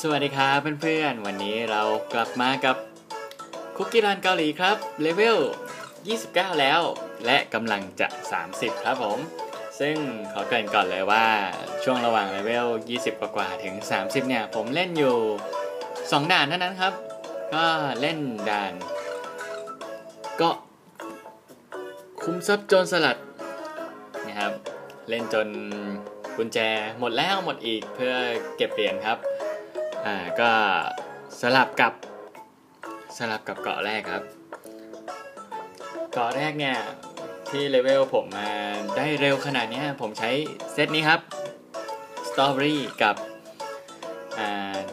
สวัสดีครับเพื่อนๆ วันนี้เรากลับมากับคุกกี้รันเกาหลีครับเลเวล 29 แล้ว และกำลังจะ 30 ครับผม ซึ่งขอเกริ่นก่อนเลยว่าช่วงระหว่างเลเวล 20 กว่าๆถึง 30 เนี่ย ผมเล่นอยู่ 2 ด่านเท่านั้นครับ ก็เล่นด่าน ก็คุ้มทรัพย์โจรสลัดนะครับ เล่นจนกุญแจหมดแล้วหมดอีกเพื่อเก็บเหรียญครับ อ่าก็สลับกับสลับกับเกาะแรกครับ เกาะแรกเนี่ย ที่เลเวลผมมาได้เร็วขนาดนี้ผมใช้เซตนี้ครับสตรอเบอรี่กับอ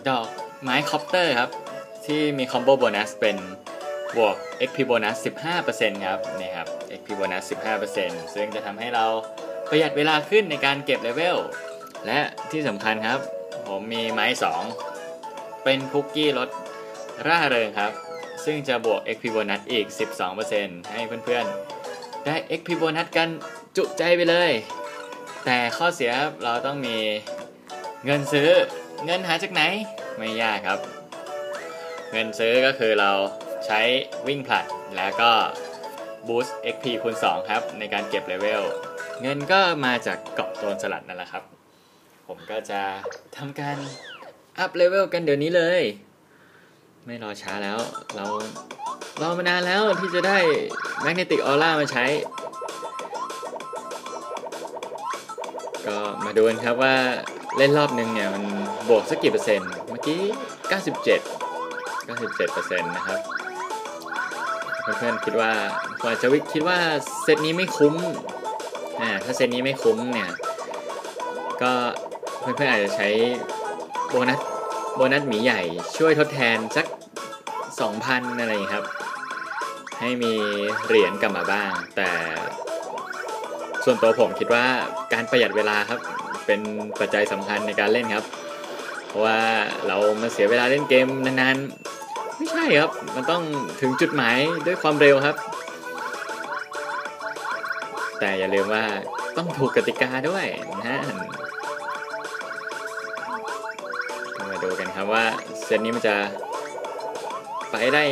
ดอกไม้ copter ครับ ที่มี combo bonus เป็นบวก XP bonus 15%ครับนี่ครับ XP โบนัส 15%ซึ่งจะทำให้เราประหยัดเวลาขึ้นในการเก็บเลเวล และที่สำคัญครับ ผมมีไม้ 2 เป็นคุกกี้รสร่าเริงครับ ซึ่งจะบวก XP โบนัสอีก 12%ให้เพื่อนๆ ได้ XP โบนัสกันจุใจไปเลย แต่ข้อเสียครับเราต้องมีเงินซื้อเงินหาจากไหนไม่ยากครับ เงินซื้อก็คือเราใช้วิ่งผลัดแล้วก็ boost XP คูณ2ครับ ในการเก็บเลเวล เงินก็มาจากเกาะโจรสลัดนั่นแหละครับ ผมก็จะทำการ up level กันเดี๋ยวนี้เลย ไม่รอช้าแล้ว เรารอมานานแล้วที่จะได้ magnetic aura มาใช้ ก็มาดูกันครับว่าเล่นรอบนึงเนี่ย มันบวกสักกี่เปอร์เซ็นต์ เมื่อกี้ 97 97เปอร์เซ็นต์นะครับ เพื่อนๆคิดว่าผมอาจจะวิคิดว่าเซตนี้ไม่คุ้มอ่าถ้าเซตนี้ไม่คุ้มเนี่ย ก็เพื่อนๆอาจจะใช้โบนัส โบนัสหมีใหญ่ช่วยทดแทนสัก 2,000 อะไรครับ ให้มีเหรียญกลับมาบ้าง แต่ส่วนตัวผมคิดว่าการประหยัดเวลาครับ เป็นปัจจัยสำคัญในการเล่นครับ เพราะว่าเรามาเสียเวลาเล่นเกมนานๆ ไม่ใช่ครับ มันต้องถึงจุดหมายด้วยความเร็วครับ แต่อย่าลืมว่าต้องถูกกติกาด้วยนะฮะ ครับว่าเซตนี้มันจะไปได้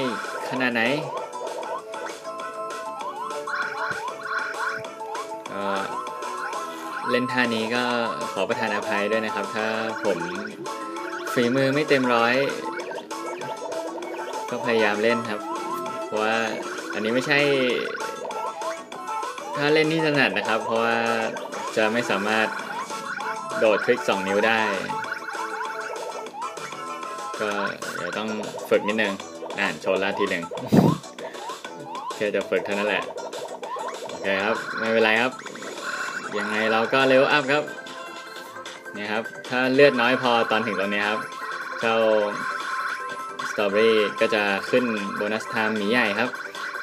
ขนาดไหนก็เล่นท่านี้ก็ขอประทานอภัยด้วยนะครับ ถ้าผมฝีมือไม่เต็มร้อย ก็พยายามเล่นครับ เพราะว่าอันนี้ไม่ใช่ ถ้าเล่นที่ถนัดนะครับ เพราะว่าจะไม่สามารถโดดคลิก 2 นิ้วได้ ก็เดี๋ยวต้องฝึกนิดนึงอ่านโชว์ละทีหนึ่งแค่จะฝึกเท่านั้นแหละโอเคครับไม่เป็นไรครับ ยังไงเราก็ level up ครับเนี่ยครับ ถ้าเลือดน้อยพอตอนถึงตรงนี้ครับเจ้าสตรอเบอรี่ก็จะขึ้น bonus time หมีใหญ่ครับ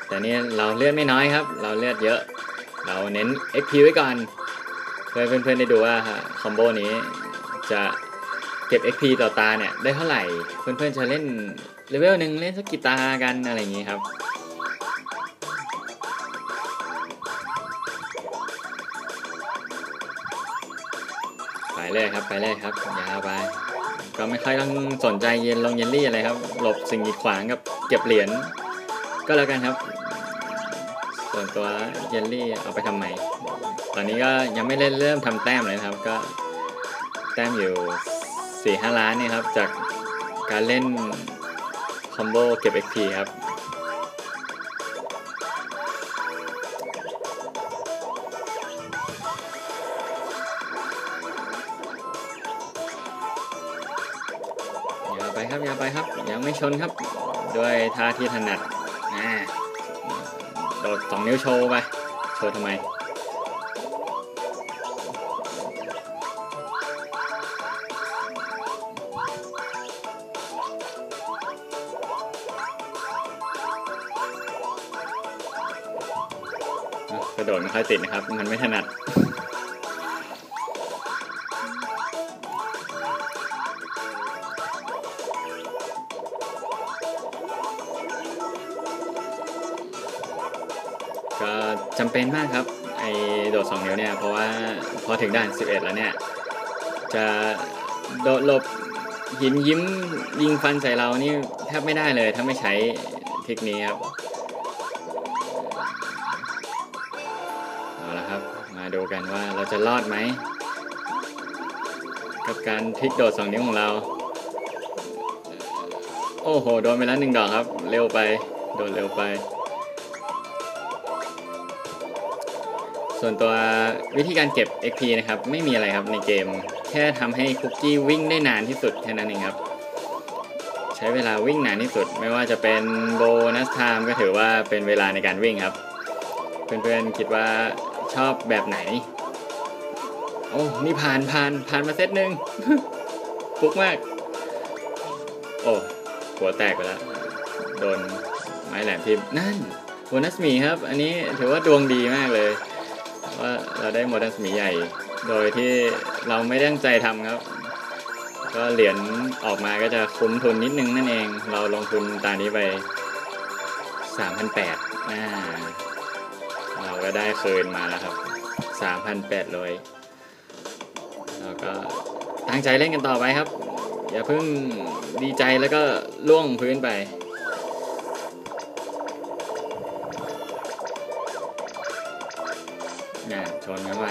แต่นี่เราเลือดไม่น้อยครับ เราเลือดเยอะ เราเน้น XP ไว้ก่อนเพื่อเพื่อนๆได้ดูว่า combo นี้จะ เก็บ XP ต่อตาเนี่ยได้เท่าไหร่ เพื่อนๆจะเล่นเลเวลหนึ่งเล่นสักกี่ตากันอะไรอย่างนี้ครับ ไปเลยครับไปเลยครับยาวไป ก็ไม่ค่อยต้องสนใจเย็นลงเยลลี่อะไรครับ หลบสิ่งกีดขวางกับเก็บเหรียญก็แล้วกันครับ ส่วนตัวเยลลี่เอาไปทำไม ตอนนี้ก็ยังไม่เล่นเริ่มทำแต้มเลยครับ ก็แต้มอยู่ สี่ห้าล้านนี่ครับ จากการเล่นคอมโบเก็บ XP ครับอย่าไปครับอย่าไปครับ ยังไม่ชนครับ ด้วยท่าที่ถนัดอ่าโดดสองนิ้วโชว์ไป โชว์ทำไม กระโดดไม่ค่อยติดนะครับ มันไม่ถนัดก็จำเป็นมากครับ ไอโดด2นิ้วเนี่ย เพราะว่าพอถึงด่าน 11 แล้วเนี่ย จะโดดหลบหินยิ้มยิงฟันใส่เรานี่แทบไม่ได้เลย ถ้าไม่ใช้เทคนิคครับ เอาละครับ มาดูกันว่าเราจะรอดไหม กับการพลิกโดดสองนิ้วของเรา โอ้โห โดนไปแล้วหนึ่งดอกครับ เร็วไป โดนเร็วไป ส่วนตัววิธีการเก็บ XP นะครับ ไม่มีอะไรครับในเกม แค่ทำให้คุกกี้วิ่งได้นานที่สุดแค่นั้นเองครับใช้เวลาวิ่งนานที่สุด ไม่ว่าจะเป็น bonus time ก็ถือว่าเป็นเวลาในการวิ่งครับ เพื่อนๆคิดว่า ชอบแบบไหน โอ้นี่ผ่านผ่านผ่านมาเซตหนึ่งฟุกมาก โอ้ หัวแตกไปแล้ว โดนไม้แหลมทิ่มนั่นโบนัสมีครับ อันนี้ถือว่าดวงดีมากเลย ว่าเราได้โมดัสมีใหญ่ โดยที่เราไม่ตั้งใจทำครับ ก็เหรียญออกมาก็จะคุ้มทุนนิดนึงนั่นเอง เราลงทุนตานี้ไป3,800อ่า เราก็ได้คืนมาแล้วครับ 3,800เราก็ตั้งใจเล่นกันต่อไปครับ อย่าเพิ่งดีใจแล้วก็ล่วงพื้นไปน่ะชนกันไป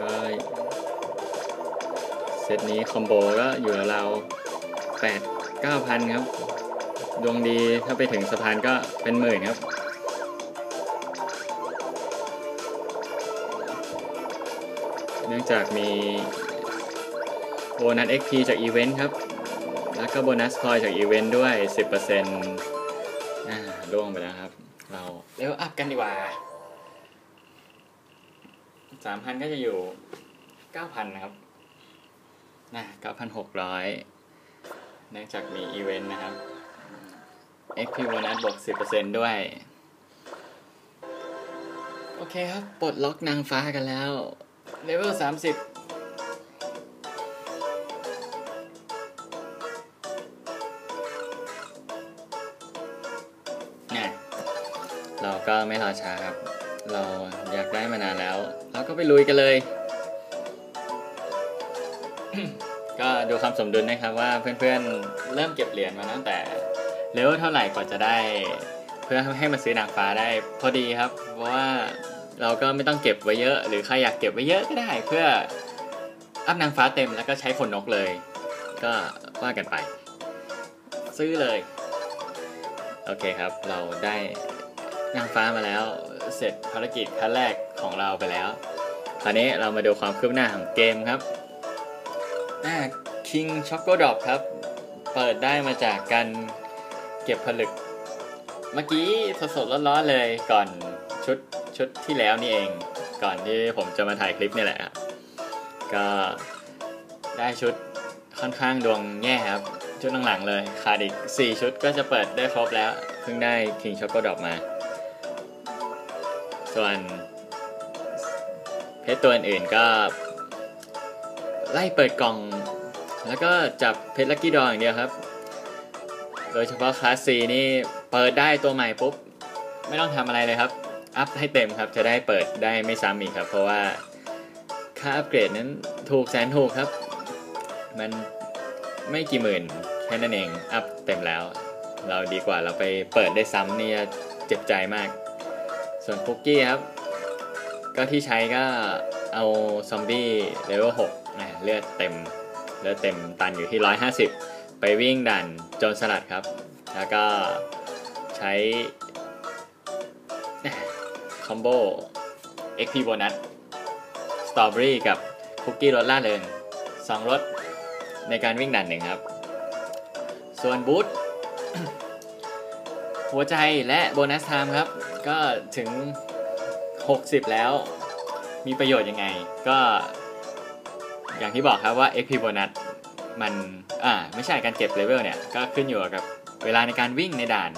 ก็เซตนี้คอมโบก็อยู่เราวๆแปดเก้าพันครับ ดวงดีถ้าไปถึงสะพานก็เป็นหมื่นครับ เนื่องจากมี bonus XP จากอีเวนต์ครับ แล้วก็ bonus coin จากอีเวนต์ด้วย 10%อ่าร่วงไปแล้วครับ เรา level up กันดีกว่า3,000ก็จะอยู่9,000นะครับนะ9,600เนื่องจากมีอีเวนต์นะครับ XP โบนัสบวก10%ด้วย โอเคครับ ปลดล็อกนางฟ้ากันแล้ว เลเวล 30เนี่ยเราก็ไม่รอช้าครับ เราอยากได้มานานแล้ว เราก็ไปลุยกันเลย ก็ดูความสมดุลนะครับว่าเพื่อนๆเริ่มเก็บเหรียญมาตั้งแต่ เลเวลเท่าไหร่กว่าจะได้ เพื่อให้มาซื้อนางฟ้าได้พอดีครับ เพราะว่าเราก็ไม่ต้องเก็บไว้เยอะ หรือใครอยากเก็บไว้เยอะก็ได้ เพื่ออัพนางฟ้าเต็มแล้วก็ใช้ขนนกเลย ก็ว่ากันไป ซื้อเลย โอเคครับ เราได้นางฟ้ามาแล้ว เสร็จภารกิจขั้นแรกของเราไปแล้ว คราวนี้เรามาดูความคืบหน้าของเกมครับอ่า King Choco Drop ครับ เปิดได้มาจากการ เก็บผลึก เมื่อกี้สดๆร้อนๆเลยก่อนชุดชุดที่แล้วนี่เอง ก่อนที่ผมจะมาถ่ายคลิปนี่แหละครับก็ได้ชุดค่อนข้างดวงแย่ครับ ชุดหลังๆเลยขาดอีก4 ชุดก็จะเปิดได้ครบแล้ว เพิ่งได้ King Choco Drop มา ส่วนเพชรตัวอื่นๆก็ ไล่เปิดกล่อง แล้วก็จับเพชรลักกี้ดออย่างเดียวครับ โดยเฉพาะคลาส C นี่เปิดได้ตัวใหม่ปุ๊บ ไม่ต้องทำอะไรเลยครับ อัพให้เต็มครับจะได้เปิดได้ไม่ซ้ำอีกครับ เพราะว่าค่าอัปเกรดนั้นถูกแสนถูกครับ มันไม่กี่หมื่นแค่นั้นเองอัพเต็มแล้ว เราดีกว่าเราไปเปิดได้ซ้ำนี่เจ็บใจมาก ส่วนคุกกี้ครับ ก็ที่ใช้ก็เอาซอมบี้เลเวล6นะเลือดเต็มเลือดเต็มตันอยู่ที่ 150 ไปวิ่งดันโจนสลัดครับ แล้วก็ใช้คอมโบ XP โบนัสสตรอเบอรี่กับคุกกี้รสล่าเริงสองรสในการวิ่งด่านหนึ่งครับ ส่วน boost หัวใจและ bonus time ครับ ก็ถึง 60 แล้ว มีประโยชน์ยังไง ก็ อย่างที่บอกครับว่า XP bonus มันอ่าไม่ใช่การเก็บเลเวลเนี่ยก็ขึ้นอยู่กับเวลาในการวิ่งในด่าน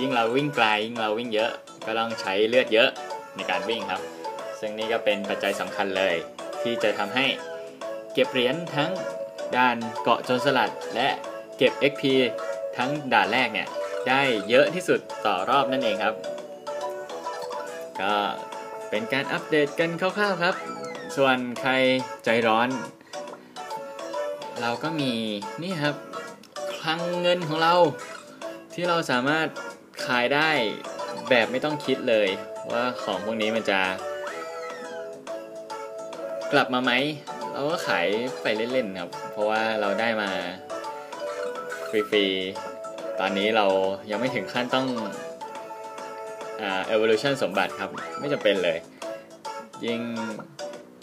ยิ่งเราวิ่งไกลยิ่งเราวิ่งเยอะก็ต้องใช้เลือดเยอะในการวิ่งครับ ซึ่งนี่ก็เป็นปัจจัยสำคัญเลย ที่จะทำให้เก็บเหรียญทั้งด่านเกาะโจนสลัด และเก็บ XP ทั้งด่านแรกเนี่ยได้เยอะที่สุดต่อรอบนั่นเองครับ ก็เป็นการอัปเดตกันคร่าวๆครับ ส่วนใครใจร้อน เราก็มีนี่ครับคลังเงินของเรา ที่เราสามารถขายได้แบบไม่ต้องคิดเลย ว่าของพวกนี้มันจะ กลับมาไหมเราก็ขายไปเล่นๆครับ เพราะว่าเราได้มาฟรีๆตอนนี้เรายังไม่ถึงขั้นต้องอ่า evolution สมบัติครับ ไม่จำเป็นเลย ยิ่ง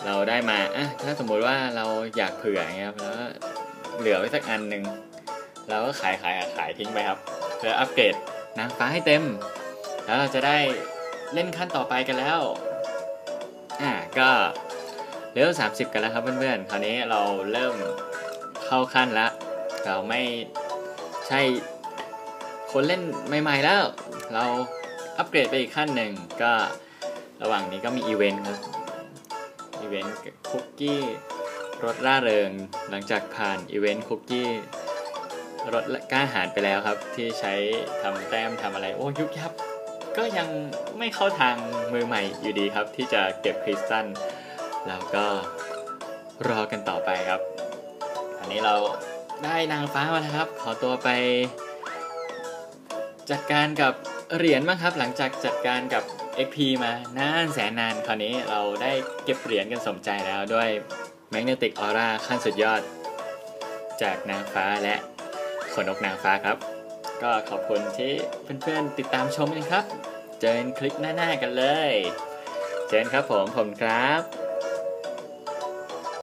เราได้มาอะถ้าสมมุติว่าเราอยากเผื่ออย่างครับแล้วเหลือไว้สักอันหนึ่งเราก็ขายขายขายทิ้งไปครับเพื่ออัปเกรดนางฟ้าให้เต็ม แล้วเราจะได้เล่นขั้นต่อไปกันแล้วอ่าก็เลเวล30 กันแล้วครับเพื่อนๆ คราวนี้เราเริ่มเข้าขั้นแล้วเราไม่ใช่คนเล่นใหม่ๆแล้ว เราอัปเกรดไปอีกขั้นหนึ่งก็ระหว่างนี้ก็มีอีเวนต์ครับ อีเวนต์คุกกี้รสร่าเริง หลังจากผ่านอีเวนต์คุกกี้รถกล้าหาญไปแล้วครับ ที่ใช้ทำแต้มทำอะไร โอ้ยุบยับ ก็ยังไม่เข้าทางมือใหม่อยู่ดีครับ ที่จะเก็บคริสตัลแล้วก็รอกันต่อไปครับ อันนี้เราได้นางฟ้ามาแล้วครับ ขอตัวไป จัดการกับ เหรียญบ้างครับหลังจากจัดการกับ XP มานานแสนนานคราวนี้เราได้เก็บเหรียญกันสมใจแล้วด้วย Magnetic Aura ขั้นสุดยอด จากนางฟ้าและขนนกนางฟ้าครับ ก็ขอบคุณที่เพื่อนๆติดตามชมกันครับ เจอกันคลิปหน้าๆกันเลย เจนครับผมผมครับ